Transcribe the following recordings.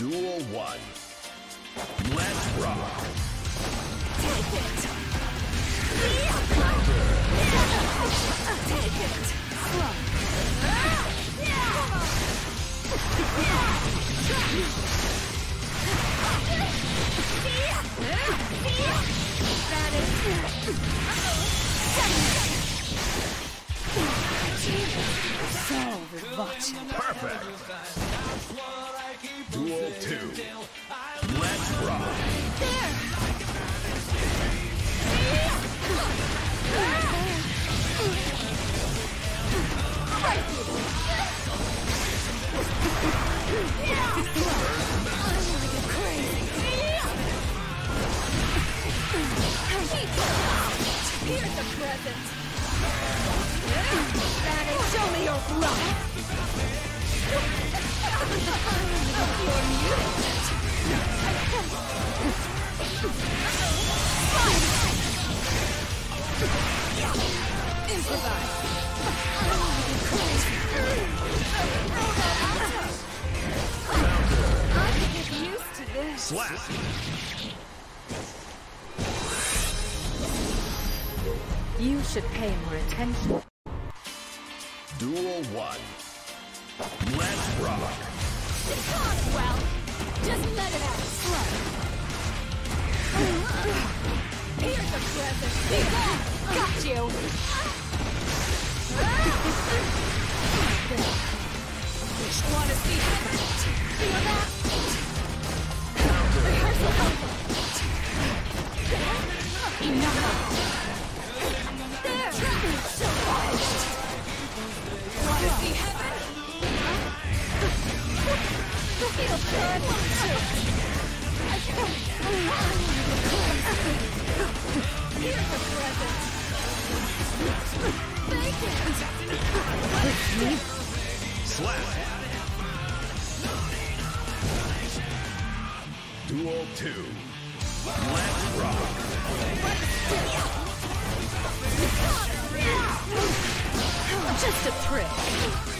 Duel 1. Let's rock. Take it! Take it! Perfect. You should pay more attention. Duel 1. Let's rock. Well, just let it out. Here's a present. Got you. Want to see heaven? Feel that? Rehearsal over. Enough. Duel 2. Let's rock. Just a trick.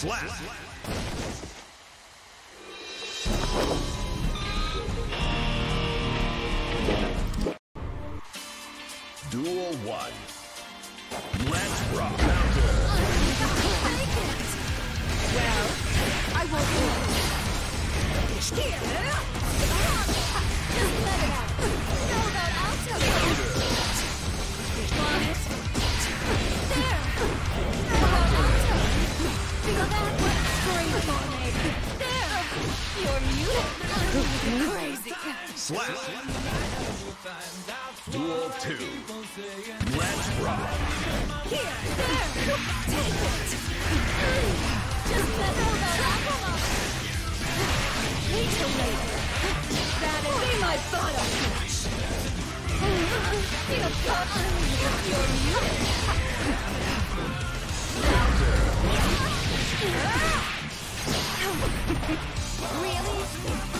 Slap. Duel 1. Let's rock. Well, I won't lose. Here. Just let it out. How about Crazy. Slap. Duel 2. Let's rock. Here. There. Take it. Just let it out. Wait till later. That is be my bottom. Feel good. You're muted. Really?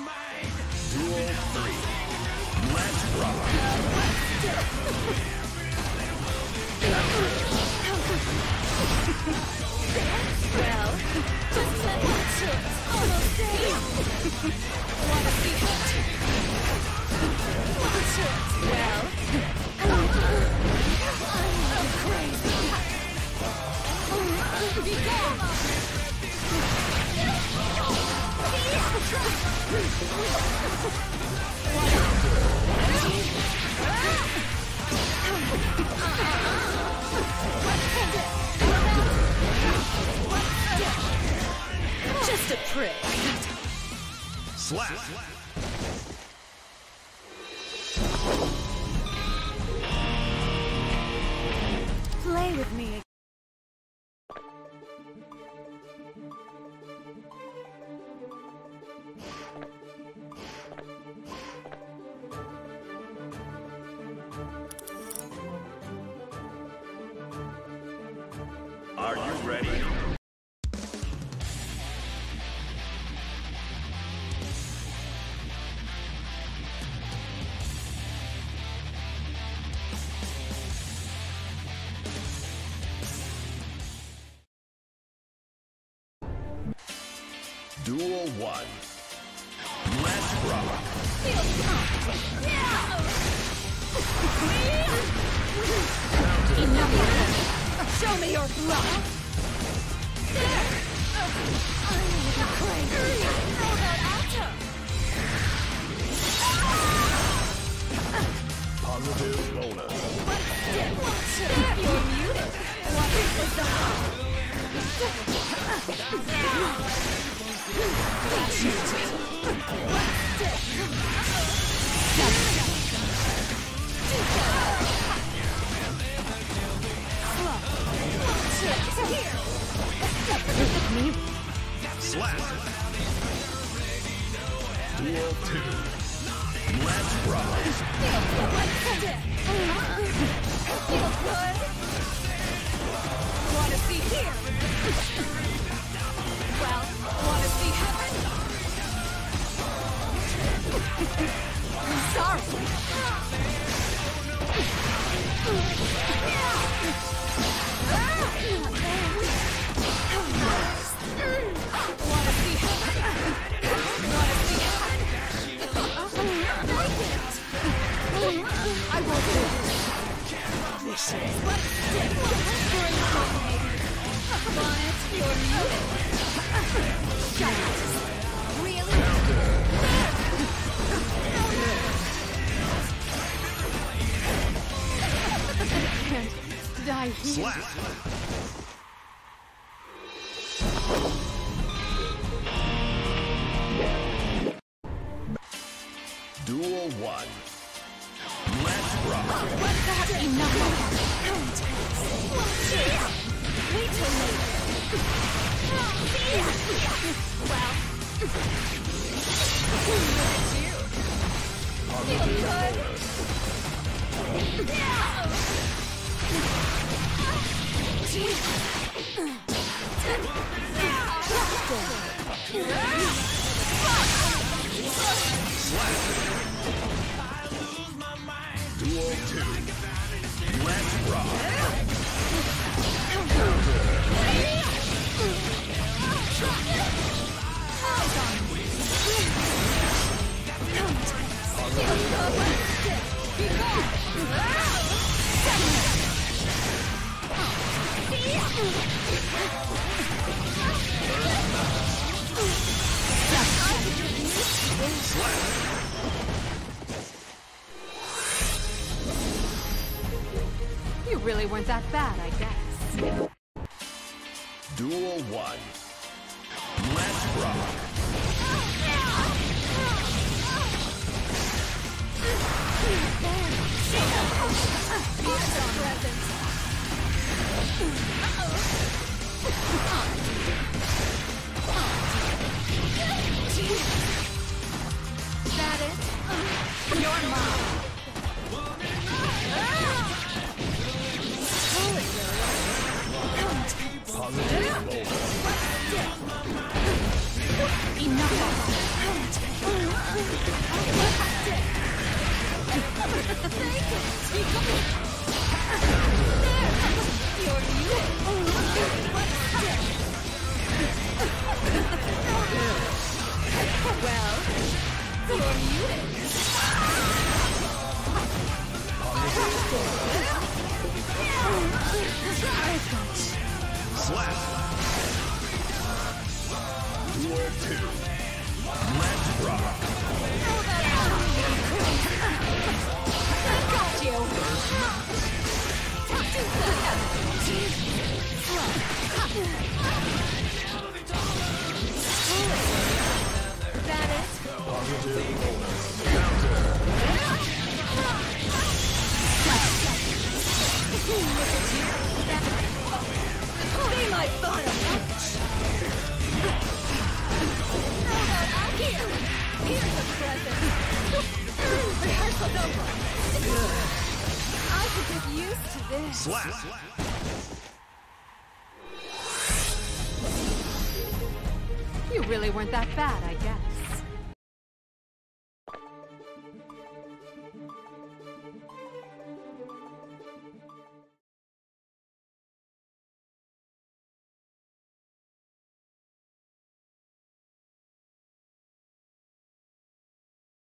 Almost there. Wanna see her? A. Slap. Play with me. Are you ready? Duel 1. Let's rock. Enough. Show me your bluff. Duel 2. Die here. Slap. Duel 1. Let's rock. What's that? Enough. Wait till later. Well. Look at you. Feel good? Duel 2. Let's rock. You really weren't that bad, I guess. Duel 1. Let's rock. Slap. Duel 2. Let's rock. Rehearsal's over. I could get used to this. Slap. You really weren't that bad, I guess.